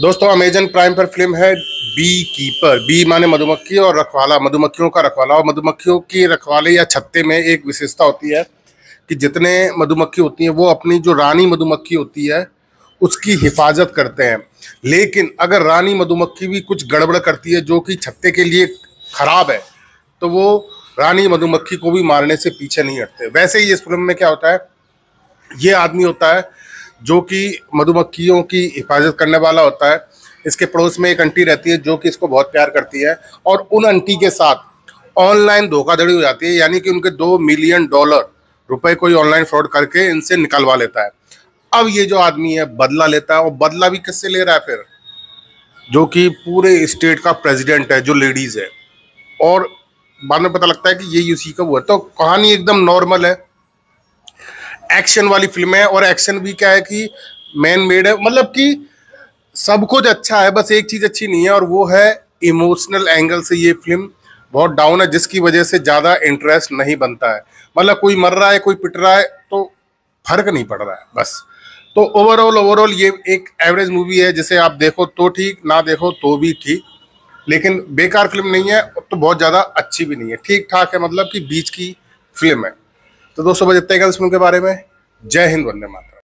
दोस्तों Amazon Prime पर film है बी कीपर बी माने मधुमक्खी और रखवाला. मधुमक्खियों का रखवाला. और मधुमक्खियों की रखवाले या छत्ते में एक विशेषता होती है कि जितने मधुमक्खी होती हैं, वो अपनी जो रानी मधुमक्खी होती है, उसकी हिफाजत करते हैं. लेकिन अगर रानी मधुमक्खी भी कुछ गड़बड़ करती है जो कि छत्ते के लिए खराब है तो वो रानी मधुमक्खी को भी मारने से पीछे नहीं हटते. वैसे ही इस फ़िल्म में क्या होता है? ये आदमी होता है जो कि मधुमक्खियों की हिफाजत करने वाला होता है। इसके पड़ोस में एक आंटी रहती है जो कि इसको बहुत प्यार करती है और उन आंटी के साथ ऑनलाइन धोखाधड़ी हो जाती है, यानी कि उनके दो मिलियन डॉलर रुपए कोई ऑनलाइन फ्रॉड करके इनसे निकलवा लेता है। अब ये जो आदमी है, बदला लेता है और बदला भी किससे ले रहा है फिर? जो कि पूरे स्टेट का प्रेसिडेंट है, जो लेडीज़ है। और बाद में पता लगता है कि ये उसी का वो है। तो कहानी एकदम नॉर्मल है। एक्शन वाली फ़िल्म है और एक्शन भी क्या है कि मैन मेड है। मतलब कि सब कुछ अच्छा है, बस एक चीज़ अच्छी नहीं है और वो है इमोशनल एंगल से ये फ़िल्म बहुत डाउन है, जिसकी वजह से ज़्यादा इंटरेस्ट नहीं बनता है। मतलब कोई मर रहा है, कोई पिट रहा है तो फ़र्क नहीं पड़ रहा है, बस। तो ओवरऑल ओवरऑल ये एक एवरेज मूवी है, जिसे आप देखो तो ठीक, ना देखो तो भी ठीक। लेकिन बेकार फ़िल्म नहीं है तो बहुत ज़्यादा अच्छी भी नहीं है। ठीक ठाक है मतलब कि बीच की फ़िल्म है। तो दोस्तों बजते हैं फ़िल्म के बारे में। जय हिंद वंदे मातरम।